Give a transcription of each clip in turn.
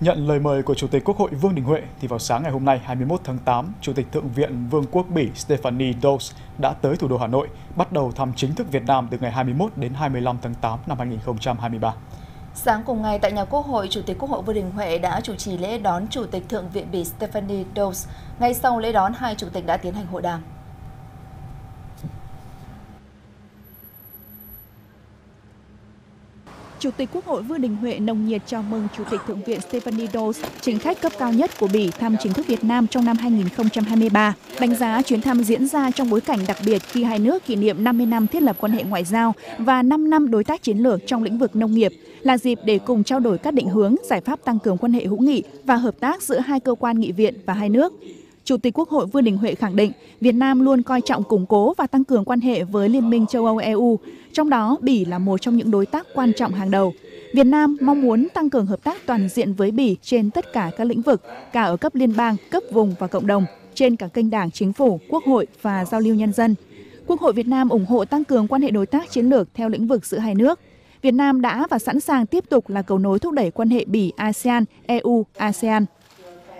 Nhận lời mời của Chủ tịch Quốc hội Vương Đình Huệ thì vào sáng ngày hôm nay 21 tháng 8, Chủ tịch Thượng viện Vương quốc Bỉ Stephanie Doss đã tới thủ đô Hà Nội, bắt đầu thăm chính thức Việt Nam từ ngày 21 đến 25 tháng 8 năm 2023. Sáng cùng ngày tại nhà Quốc hội, Chủ tịch Quốc hội Vương Đình Huệ đã chủ trì lễ đón Chủ tịch Thượng viện Bỉ Stephanie Doss. Ngay sau lễ đón, hai chủ tịch đã tiến hành hội đàm. Chủ tịch Quốc hội Vương Đình Huệ nồng nhiệt chào mừng Chủ tịch Thượng viện Stephanie Dawes, chính khách cấp cao nhất của Bỉ thăm chính thức Việt Nam trong năm 2023. Đánh giá chuyến thăm diễn ra trong bối cảnh đặc biệt khi hai nước kỷ niệm 50 năm thiết lập quan hệ ngoại giao và 5 năm đối tác chiến lược trong lĩnh vực nông nghiệp, là dịp để cùng trao đổi các định hướng, giải pháp tăng cường quan hệ hữu nghị và hợp tác giữa hai cơ quan nghị viện và hai nước. Chủ tịch Quốc hội Vương Đình Huệ khẳng định Việt Nam luôn coi trọng củng cố và tăng cường quan hệ với Liên minh châu Âu EU, trong đó Bỉ là một trong những đối tác quan trọng hàng đầu. Việt Nam mong muốn tăng cường hợp tác toàn diện với Bỉ trên tất cả các lĩnh vực, cả ở cấp liên bang, cấp vùng và cộng đồng, trên cả kênh đảng, chính phủ, quốc hội và giao lưu nhân dân. Quốc hội Việt Nam ủng hộ tăng cường quan hệ đối tác chiến lược theo lĩnh vực giữa hai nước. Việt Nam đã và sẵn sàng tiếp tục là cầu nối thúc đẩy quan hệ Bỉ-ASEAN, EU-ASEAN.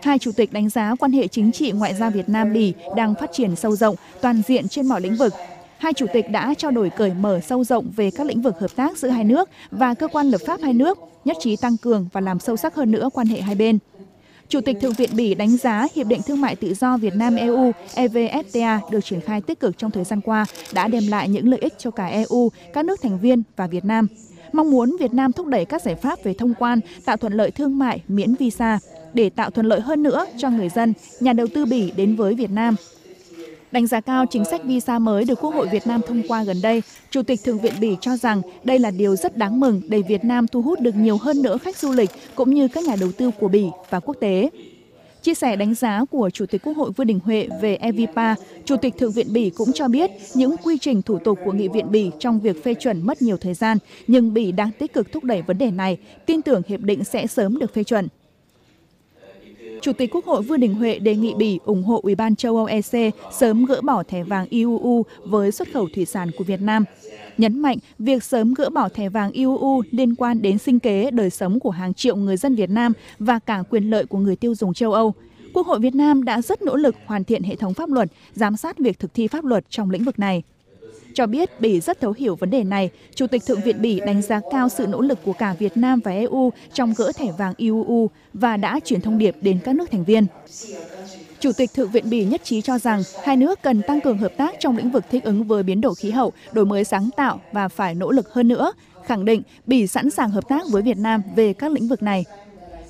Hai chủ tịch đánh giá quan hệ chính trị ngoại giao Việt Nam Bỉ đang phát triển sâu rộng, toàn diện trên mọi lĩnh vực. Hai chủ tịch đã trao đổi cởi mở sâu rộng về các lĩnh vực hợp tác giữa hai nước và cơ quan lập pháp hai nước, nhất trí tăng cường và làm sâu sắc hơn nữa quan hệ hai bên. Chủ tịch Thượng viện Bỉ đánh giá Hiệp định Thương mại Tự do Việt Nam EU EVFTA được triển khai tích cực trong thời gian qua đã đem lại những lợi ích cho cả EU, các nước thành viên và Việt Nam. Mong muốn Việt Nam thúc đẩy các giải pháp về thông quan, tạo thuận lợi thương mại, miễn visa, để tạo thuận lợi hơn nữa cho người dân, nhà đầu tư Bỉ đến với Việt Nam. Đánh giá cao chính sách visa mới được Quốc hội Việt Nam thông qua gần đây, Chủ tịch Thượng viện Bỉ cho rằng đây là điều rất đáng mừng để Việt Nam thu hút được nhiều hơn nữa khách du lịch cũng như các nhà đầu tư của Bỉ và quốc tế. Chia sẻ đánh giá của Chủ tịch Quốc hội Vương Đình Huệ về EVPA, Chủ tịch Thượng viện Bỉ cũng cho biết những quy trình thủ tục của Nghị viện Bỉ trong việc phê chuẩn mất nhiều thời gian, nhưng Bỉ đang tích cực thúc đẩy vấn đề này, tin tưởng hiệp định sẽ sớm được phê chuẩn. Chủ tịch Quốc hội Vương Đình Huệ đề nghị Bỉ ủng hộ Ủy ban châu Âu EC sớm gỡ bỏ thẻ vàng IUU với xuất khẩu thủy sản của Việt Nam. Nhấn mạnh việc sớm gỡ bỏ thẻ vàng IUU liên quan đến sinh kế, đời sống của hàng triệu người dân Việt Nam và cả quyền lợi của người tiêu dùng châu Âu. Quốc hội Việt Nam đã rất nỗ lực hoàn thiện hệ thống pháp luật, giám sát việc thực thi pháp luật trong lĩnh vực này cho biết Bỉ rất thấu hiểu vấn đề này. Chủ tịch Thượng viện Bỉ đánh giá cao sự nỗ lực của cả Việt Nam và EU trong gỡ thẻ vàng IUU và đã chuyển thông điệp đến các nước thành viên. Chủ tịch Thượng viện Bỉ nhất trí cho rằng hai nước cần tăng cường hợp tác trong lĩnh vực thích ứng với biến đổi khí hậu, đổi mới sáng tạo và phải nỗ lực hơn nữa, khẳng định Bỉ sẵn sàng hợp tác với Việt Nam về các lĩnh vực này.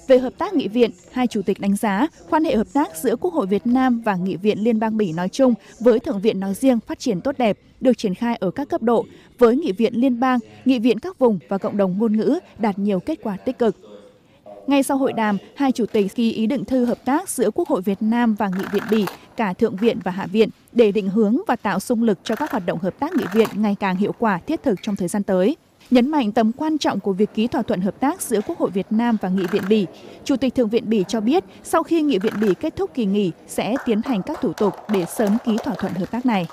Về hợp tác nghị viện, hai chủ tịch đánh giá quan hệ hợp tác giữa Quốc hội Việt Nam và Nghị viện Liên bang Bỉ nói chung với Thượng viện nói riêng phát triển tốt đẹp, được triển khai ở các cấp độ, với Nghị viện Liên bang, Nghị viện các vùng và cộng đồng ngôn ngữ đạt nhiều kết quả tích cực. Ngay sau hội đàm, hai chủ tịch ký ý định thư hợp tác giữa Quốc hội Việt Nam và Nghị viện Bỉ, cả Thượng viện và Hạ viện để định hướng và tạo sung lực cho các hoạt động hợp tác nghị viện ngày càng hiệu quả thiết thực trong thời gian tới. Nhấn mạnh tầm quan trọng của việc ký thỏa thuận hợp tác giữa Quốc hội Việt Nam và Nghị viện Bỉ, Chủ tịch Thượng viện Bỉ cho biết sau khi Nghị viện Bỉ kết thúc kỳ nghỉ sẽ tiến hành các thủ tục để sớm ký thỏa thuận hợp tác này.